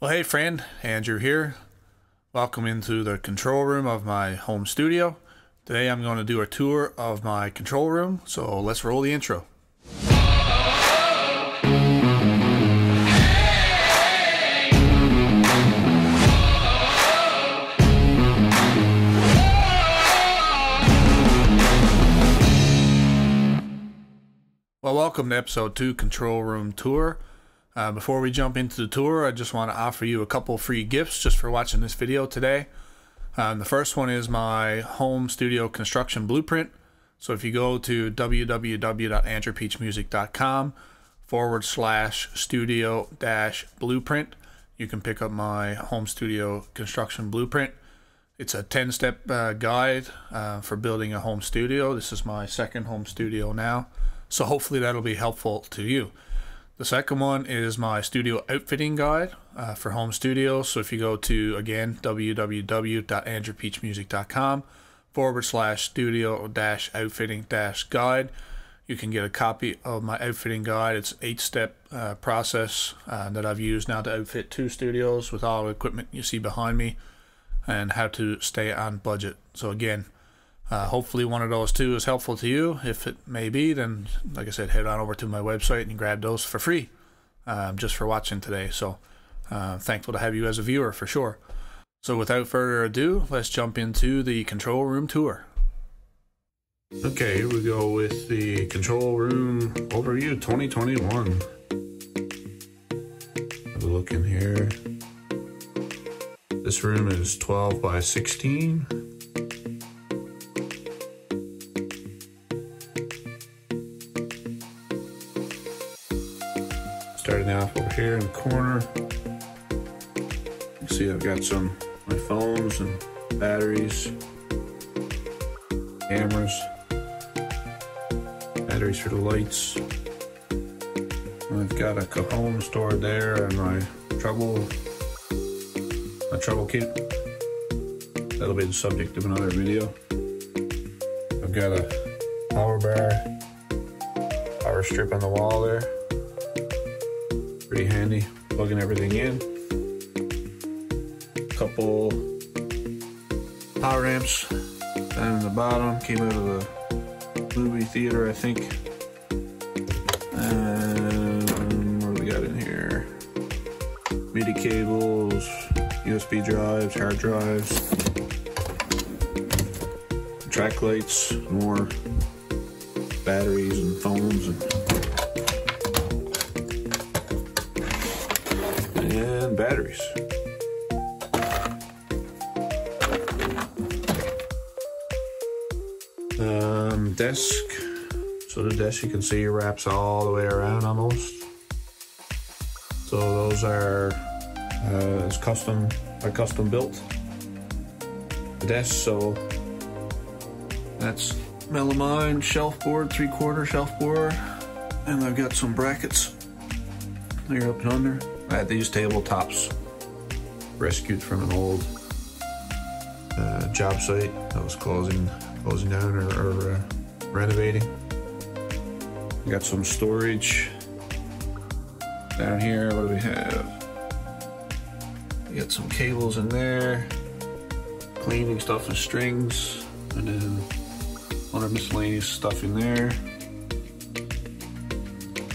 Well, hey, friend, Andrew here. Welcome into the control room of my home studio. Today I'm going to do a tour of my control room, so let's roll the intro. Well, welcome to episode two Control Room Tour. Uh, before we jump into the tour, I just want to offer you a couple free gifts just for watching this video today. Um, the first one is my home studio construction blueprint. So if you go to www.andrewpeachmusic.com forward slash studio dash blueprint, you can pick up my home studio construction blueprint. It's a 10 step uh, guide uh, for building a home studio. This is my second home studio now. So hopefully that'll be helpful to you. The second one is my studio outfitting guide uh, for home studios. So if you go to, again, www.andrewpeachmusic.com forward slash studio dash outfitting dash guide, you can get a copy of my outfitting guide. It's eight step uh, process uh, that I've used now to outfit two studios with all the equipment you see behind me and how to stay on budget. So again, uh, hopefully, one of those two is helpful to you. If it may be, then, like I said, head on over to my website and grab those for free um, just for watching today. So, uh, thankful to have you as a viewer for sure. So, without further ado, let's jump into the control room tour. Okay, here we go with the control room overview 2021. Have a look in here. This room is 12 by 16. Starting off over here in the corner. You see I've got some my phones and batteries, cameras, batteries for the lights. I've got a cajon stored there and my trouble my trouble kit. That'll be the subject of another video. I've got a power bar, power strip on the wall there pretty handy plugging everything in. Couple power amps down in the bottom, came out of the movie theater, I think. And what do we got in here? MIDI cables, USB drives, hard drives, track lights, more batteries and phones and and batteries. Um, desk. So the desk you can see wraps all the way around almost. So those are uh, it's custom are custom built. The desk. So that's melamine shelf board, three quarter shelf board, and I've got some brackets there up and under. I had these tabletops rescued from an old uh, job site that was closing, closing down or, or uh, renovating. got some storage down here. What do we have? We got some cables in there, cleaning stuff and strings, and then other miscellaneous stuff in there.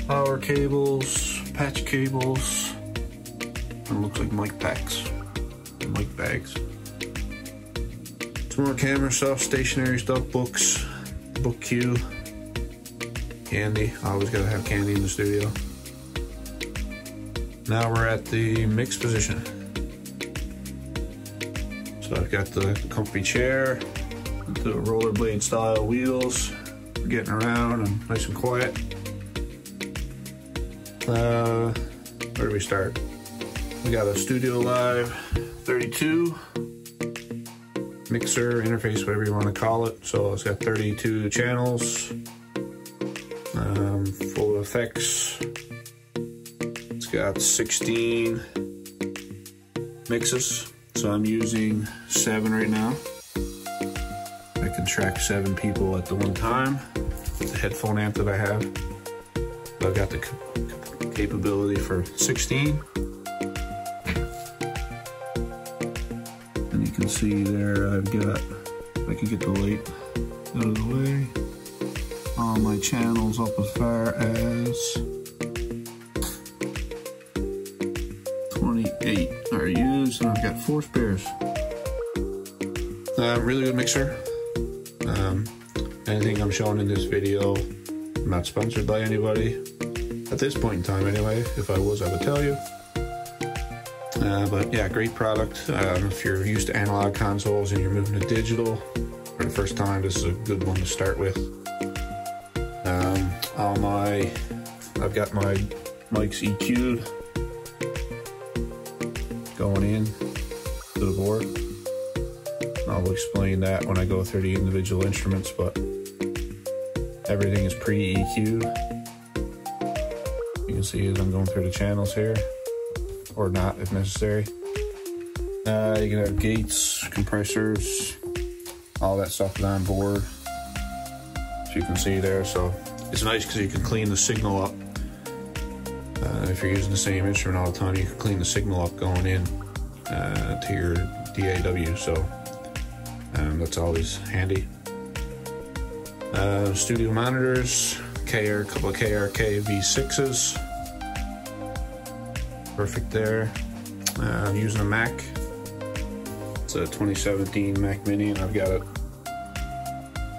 Power cables, patch cables, it looks like mic packs, mic bags. Some more camera stuff, stationary stuff, books, book queue, candy. I always gotta have candy in the studio. Now we're at the mix position. So I've got the comfy chair, the rollerblade style wheels, getting around and nice and quiet. Uh, where do we start? We got a Studio Live 32 mixer interface, whatever you want to call it. So it's got 32 channels, um, full of effects. It's got 16 mixes. So I'm using seven right now. I can track seven people at the one time. A headphone amp that I have. I've got the capability for 16. See there, I've got, I can get the light out of the way. All my channels up as far as 28 are used, and I've got four spares. Uh, really good mixer. Um, anything I'm showing in this video, I'm not sponsored by anybody at this point in time, anyway. If I was, I would tell you. Uh, but yeah, great product. Um, if you're used to analog consoles and you're moving to digital for the first time, this is a good one to start with. Um, all my, I've got my mics EQ'd going in to the board. I'll explain that when I go through the individual instruments, but everything is pre-EQ'd. You can see as I'm going through the channels here or not if necessary. Uh, you can have gates, compressors, all that stuff is on board. As you can see there, so it's nice because you can clean the signal up. Uh, if you're using the same instrument all the time, you can clean the signal up going in uh, to your DAW, so um, that's always handy. Uh, studio monitors, KR, couple of KRK V6s perfect there. Uh, I'm using a Mac. It's a 2017 Mac Mini, and I've got it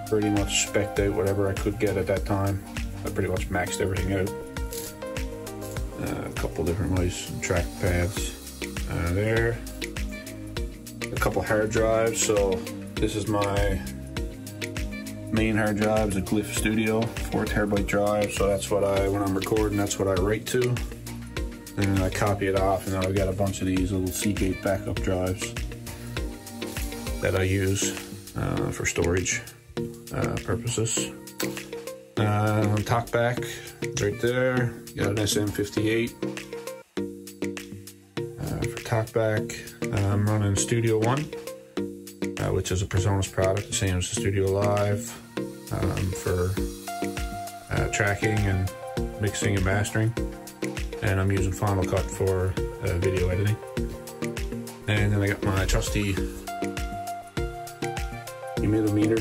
pretty much specced out whatever I could get at that time. I pretty much maxed everything out. Uh, a couple different mice and track pads uh, there. A couple hard drives. So this is my main hard drive. It's a Glyph Studio, four terabyte drive. So that's what I, when I'm recording, that's what I write to and then I copy it off and then I've got a bunch of these little Seagate backup drives that I use uh, for storage uh, purposes. Uh, talkback, it's right there. Got an SM58 uh, for talkback. I'm running Studio One, uh, which is a PreSonus product, the same as the Studio Live um, for uh, tracking and mixing and mastering and I'm using Final Cut for uh, video editing. And then I got my trusty humidimeter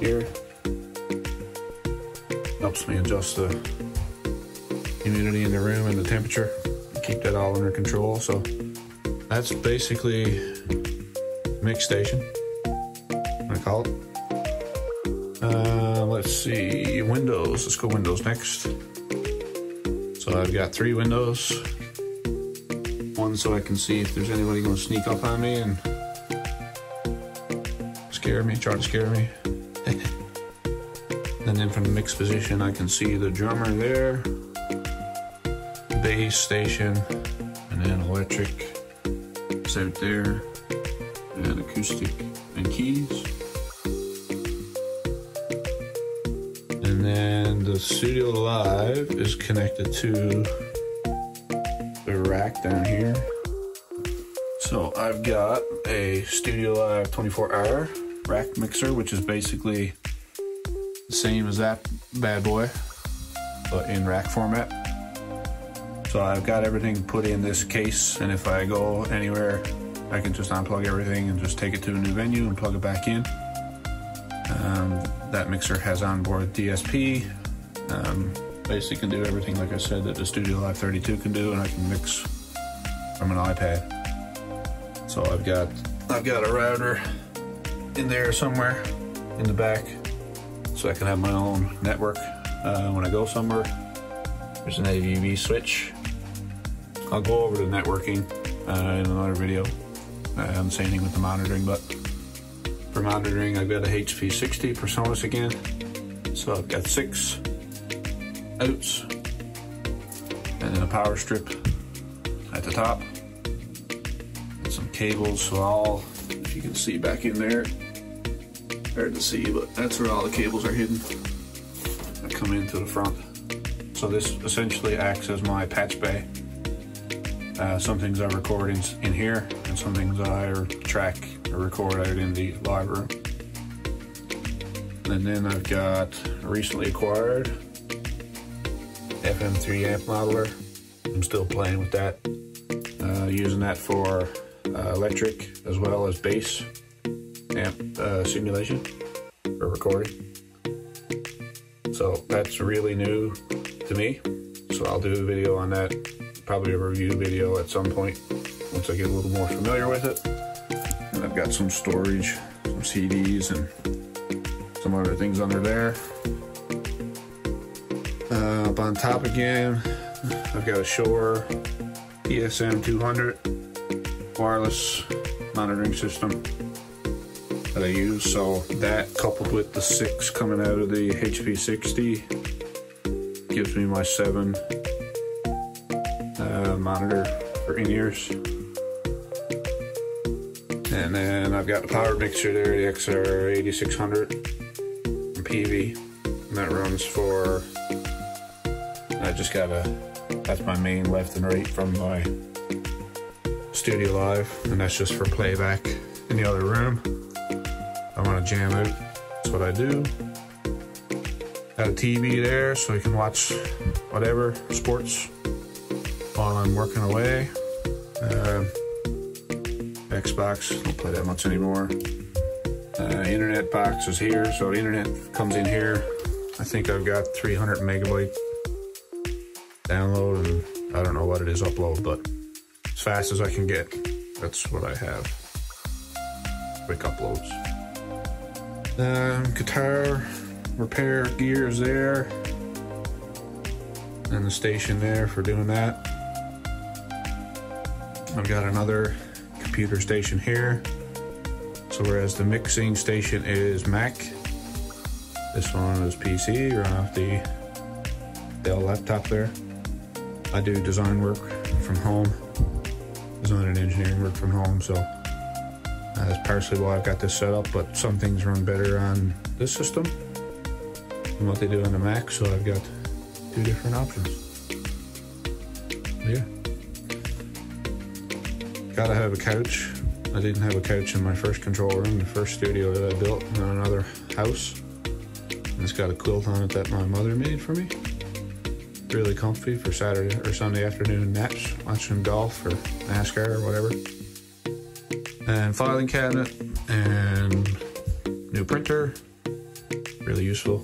here. Helps me adjust the humidity in the room and the temperature. Keep that all under control. So that's basically mix station. I call it. Uh, let's see, Windows. Let's go Windows next. So I've got three windows. One so I can see if there's anybody going to sneak up on me and scare me, try to scare me. and then from the mix position, I can see the drummer there, bass station, and then electric is out there, and acoustic and keys. The Studio Live is connected to the rack down here. So I've got a Studio Live 24R rack mixer, which is basically the same as that bad boy, but in rack format. So I've got everything put in this case, and if I go anywhere, I can just unplug everything and just take it to a new venue and plug it back in. Um, that mixer has onboard DSP. Um, basically can do everything, like I said, that the Studio Live 32 can do, and I can mix from an iPad. So I've got I've got a router in there somewhere in the back, so I can have my own network uh, when I go somewhere. There's an AVB switch. I'll go over the networking uh, in another video. I haven't seen anything with the monitoring, but for monitoring, I've got a HP60 PreSonus again. So I've got six outs and then a power strip at the top. And some cables, so all, if you can see back in there, hard to see, but that's where all the cables are hidden that come into the front. So this essentially acts as my patch bay. Uh, some things I record in, in here, and some things I track or record out in the live room. And then I've got recently acquired FM3 amp modeler. I'm still playing with that, uh, using that for uh, electric as well as bass amp uh, simulation for recording. So that's really new to me. So I'll do a video on that, probably a review video at some point once I get a little more familiar with it. And I've got some storage, some CDs and some other things under there. Uh, up on top again, I've got a Shure PSM 200 wireless monitoring system that I use. So that coupled with the six coming out of the HP60 gives me my seven uh, monitor for in-ears. And then I've got the power mixer there, the XR8600 Peavey. And that runs for, I just got a, that's my main left and right from my Studio Live. And that's just for playback in the other room. I want to jam out. That's what I do. Got a TV there so you can watch whatever sports while I'm working away. Uh, Xbox, don't play that much anymore. Uh, internet box is here, so the internet comes in here. I think I've got 300 megabyte download, and I don't know what it is upload, but as fast as I can get, that's what I have. Quick uploads. Um, guitar repair gear is there, and the station there for doing that. I've got another computer station here. So whereas the mixing station is Mac, this one is PC, run off the Dell laptop there. I do design work from home, design and engineering work from home, so uh, that's partially why I've got this set up, but some things run better on this system than what they do on the Mac, so I've got two different options. Yeah. Gotta have a couch. I didn't have a couch in my first control room, the first studio that I built in another house. And it's got a quilt on it that my mother made for me. Really comfy for Saturday or Sunday afternoon naps, watching golf or NASCAR or whatever. And filing cabinet and new printer. Really useful.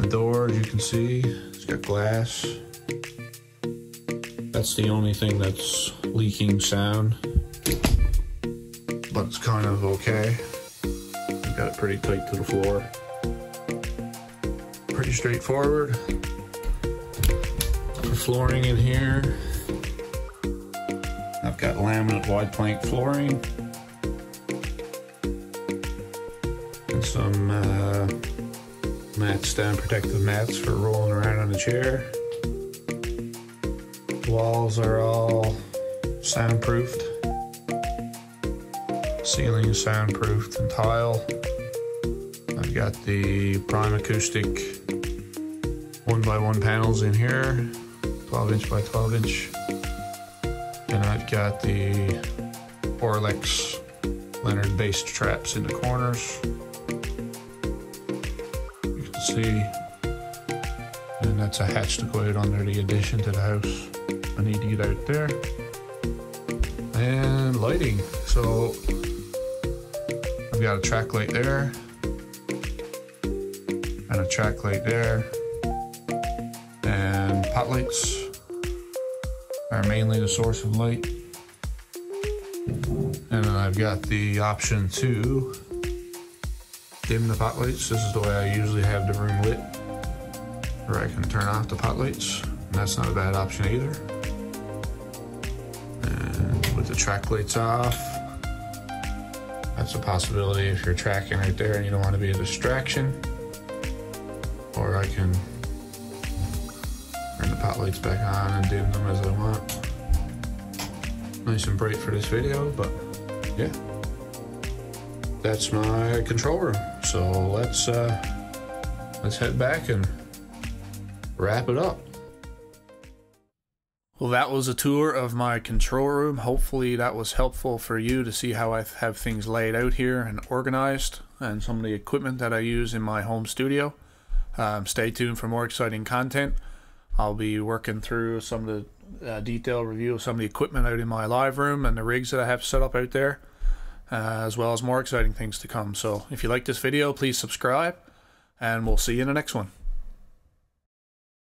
The door, as you can see, it's got glass. That's the only thing that's leaking sound, but it's kind of okay. Got it pretty tight to the floor. Pretty straightforward. Flooring in here, I've got laminate wide plank flooring and some uh, mats down, protective mats for rolling around on the chair. Walls are all soundproofed. Ceiling is soundproofed and tile. I've got the Primacoustic one by one panels in here, 12 inch by 12 inch. And I've got the Auralex LENRD bass traps in the corners. You can see, and that's a hatch to go out under the addition to the house. I need to get out there. And lighting. So I've got a track light there. And a track light there. And pot lights are mainly the source of light. And then I've got the option to dim the pot lights. This is the way I usually have the room lit. Or I can turn off the pot lights. And that's not a bad option either And with the track lights off. That's a possibility if you're tracking right there and you don't want to be a distraction. Or I can pot lights back on and dim them as I want. Nice and bright for this video, but yeah. That's my control room. So let's uh, let's head back and wrap it up. Well, that was a tour of my control room. Hopefully, that was helpful for you to see how I have things laid out here and organized, and some of the equipment that I use in my home studio. Um, stay tuned for more exciting content. I'll be working through some of the detailed review of some of the equipment out in my live room and the rigs that I have set up out there, uh, as well as more exciting things to come. So if you like this video, please subscribe, and we'll see you in the next one.